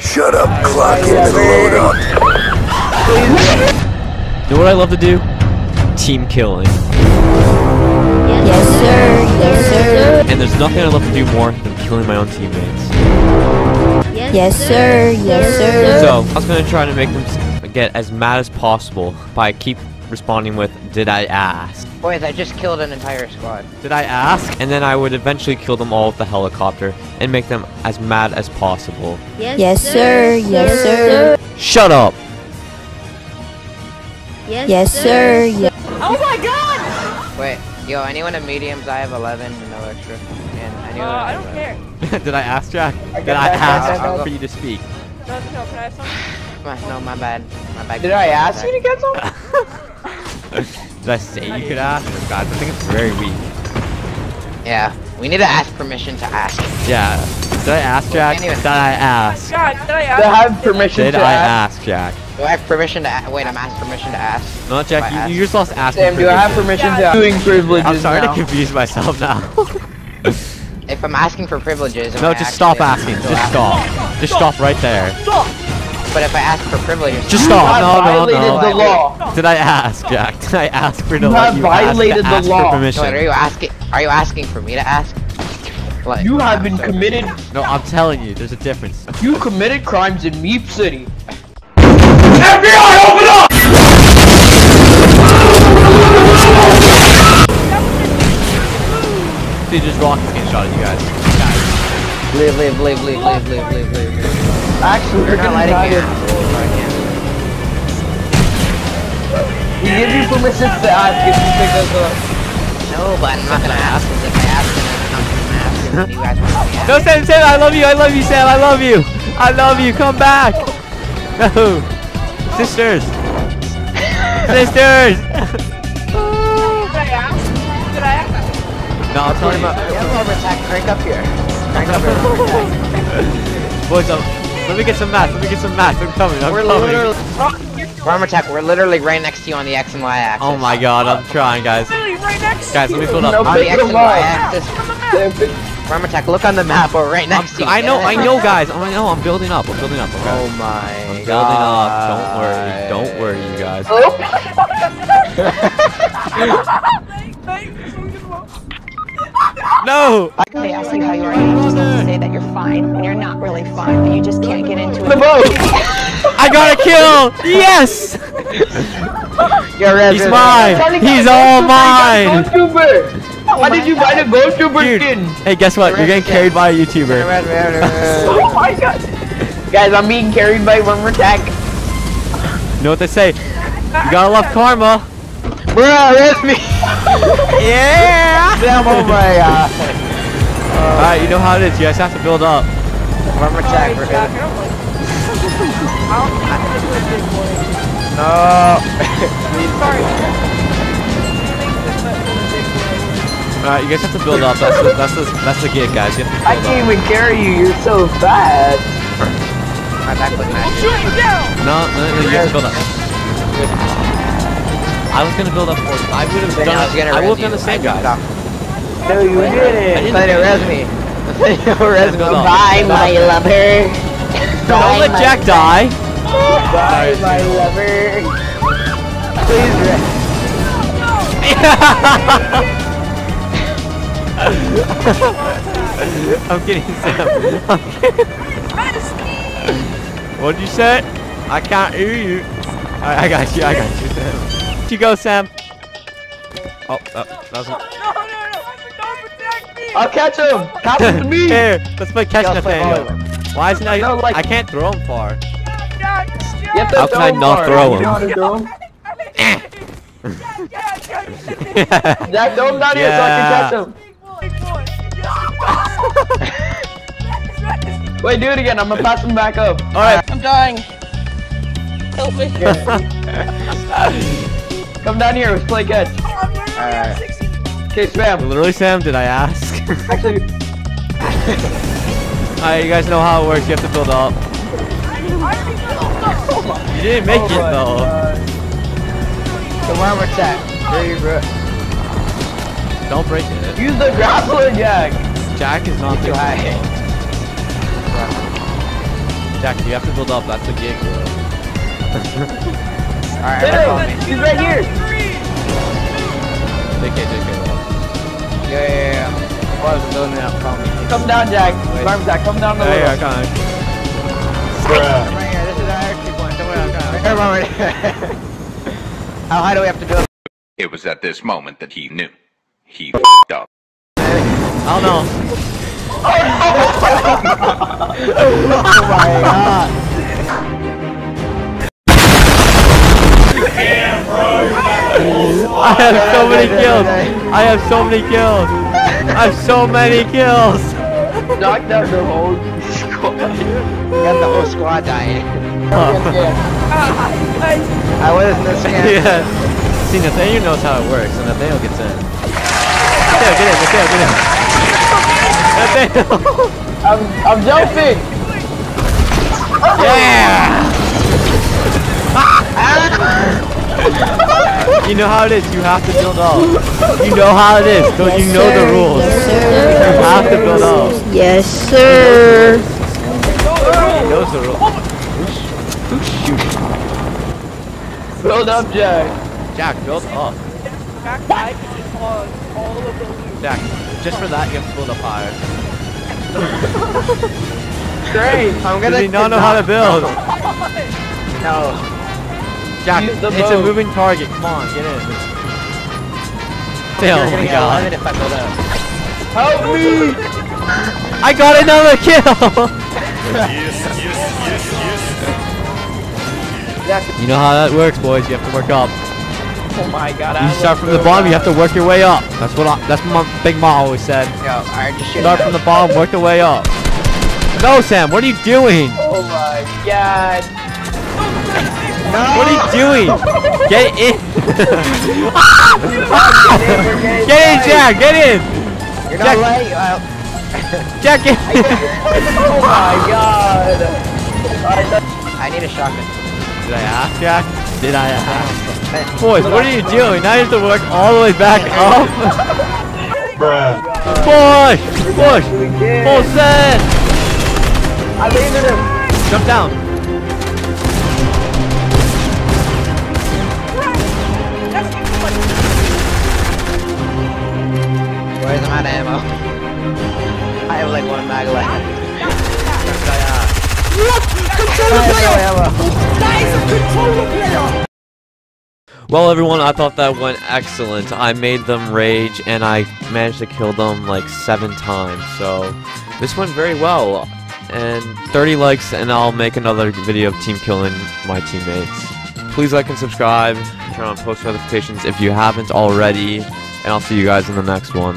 Shut up, clock in and load up. You know what I love to do? Team killing. Yes, sir. Yes, sir. And there's nothing I love to do more than killing my own teammates. Yes, sir. Yes, sir. So, I was gonna try to make them get as mad as possible by keep responding with, did I ask? Boys, I just killed an entire squad. Did I ask? And then I would eventually kill them all with the helicopter and make them as mad as possible. Yes, sir. Yes, sir. Shut up! Yes, sir. Yes. Oh my god! Wait, yo, anyone in mediums? I have 11, no extra. And Uh. I don't care. Did I ask, Jack? Did got I ask I'll go. for you to speak? No, no, can I have some? No, my bad. My bad. Did I ask you to get some? Did I say you could ask? Oh, God, I think it's very weak. Yeah, we need to ask permission to ask. Yeah. Did I ask, Jack? Anyway. Did I ask? Oh, God, did I To ask? have permission Did to I ask. ask, Jack? Do I have permission to a- wait? I'm asked permission to ask. No, Jack, you, asked. you just lost asking Sam, do I have privileges. permission to doing privileges I'm sorry now? to confuse myself now. If I'm asking for privileges, no, just stop asking. Just asking? stop. Just stop right there. Stop. But if I ask for privileges, Just stop. have No, no, violated no. the law. Did I ask, Jack? Did I ask for to You let have you ask, violated the ask law. for No, wait, are you asking? Are you asking for me to ask? Like, You have been committed. No, I'm telling you, there's a difference. You committed crimes in Meep City. FBI, open up! Dude, just rockets getting shot at you guys. Guys. Leave, leave, leave, leave, leave, leave, leave, leave. leave. Actually, we're not gonna letting me. We give you permission to ask if you pick us up. No, but I'm not gonna ask. 'cause If I ask, then I'm not gonna ask. And then you guys want me to ask. No, Sam, Sam, I love you, I love you, Sam, I love you. I love you, come back. No. Sisters. Sisters. Did I ask? Did I ask? No, I'll tell you about. Yeah, Robert, attack. Crank up here. Crank up here. Boys, um, let me get some mats, let me get some mats. I'm coming, I'm We're coming. Literally. Varmatac, we're literally right next to you on the X and Y axis. Oh my god, I'm trying, guys. Literally right Guys, let me you. build No, up. On the Pick X them and Y axis. Sam, pick- Varmatac, look on the map. We're right I'm, next to you. I know, I know, guys. I know, I'm building up. I'm building up. Okay. Oh my I'm building god. up. Don't worry. Don't worry, you guys. No! They ask you how you are, and you just have to say that you're fine when you're not really fine, but you just can't get into the it. boat. I got a kill! Yes! You're red, He's mine! red, red. He's all mine! Goldtuber. Why did you buy the Goldtuber Dude, skin? hey, guess what? You're getting carried by a YouTuber. Oh my god. Guys, I'm being carried by Varmatac. You know what they say? You gotta love karma. Bruh, that's me. Yeah! Sam, oh my god. Alright, you know how it is. You guys have to build up. Varmatac, we're Jack, good. I don't like- I'll- I'm gonna do a big boy. No. Sorry. But I'm a big boy. Alright, you guys have to build up. That's the, that's the, that's the gig, guys. You I can't up. even carry you. You're so fast. My back was magic. Shoot! No, no, no, you have to build up. I was gonna build up for you. I would have Then done I was gonna I would have done the same, guys. stopped. No, you did I it. didn't- Let it res me. It res me. Bye, my lover. Don't let Jack die. Bye, my lover. Please rest. I'm kidding, Sam. I'm kidding. What'd you say? I can't hear you. I, I got you. I got you, Sam. You go, Sam. Oh, uh, that wasn't. No, no, no! Don't protect me! I'll catch him. Catch him to me. Here, let's play catch Yeah, let's play Nathaniel. Why isn't I? No, like- I can't throw him far. Jack, You have to How can I not far. throw You him? know how throw him? Down here so I can catch him. big boy, big boy. Wait, do it again. I'm gonna pass him back up. All right. I'm dying. Help me. Come down here. Let's play catch. I'm literally at Alright. Okay, spam. Literally, Sam. Did I ask? Actually, Alright, you guys know how it works. You have to build up. You didn't make oh it though. God. The Varmatac. Where you, bro? Don't break it. Use the grappler, Jack. Jack is not Too the high. Jack, you have to build up. That's the gig. Alright, everyone Hey, he's right here. JK, JK. Yeah, yeah, yeah. Boys, I'm building up. Follow me. Come down, Jack. Arm Jack, come down the Yeah, yeah, come on. Come right here. This is our entry point. Don't worry, I'm coming. Everyone right here. How high do we have to build? It was at this moment that he knew. He f***ed up. I don't know. Oh my God. I have so many kills. I have so many kills. I have so many kills. Knock down the whole squad. Got the whole squad dying. Yeah. I was in the scam. yeah. See, Nathaniel knows how it works, and Nathaniel gets in. Nathaniel, get in. Nathaniel, get in. Nathaniel. I'm, I'm jumping. Yeah. you know how it is. You have to build up. You know how it is. Don't you know the rules? You have to build up. Yes, sir. He knows the rules. Who's shooting? Build up, Jack. Jack, build up. Backpack is on all of the loot. Jack, just for that, you have to build up higher. Great. I'm gonna. he not know how to build? No. Jack, Use the it's a moving target. Come on, get in. Oh You're my god. if I build up. Help me. I got another kill! You know how that works, boys. You have to work up. Oh my god. You I start from the build bottom, you have to work your way up. That's what I, that's what my Big Ma always said. Yo, alright, just shoot. Start from the bottom, work the way up. No, Sam, what are you doing? Oh my god. What are you doing? Get in! get in, Jack! Get in! You're Jack- not. Well, Jack, get in! Oh my god. I need a shotgun. Did I ask, Jack? Did I ask? Oh, boys, what are you doing? Now you have to work all the way back up? Bruh. Push! Push! Full set! I lasered him. Jump down! I'm out of ammo? I have like one mag left. Well, everyone, I thought that went excellent. I made them rage, and I managed to kill them like seven times. So, this went very well. And 30 likes, and I'll make another video of team killing my teammates. Please like and subscribe, turn on post notifications if you haven't already, and I'll see you guys in the next one.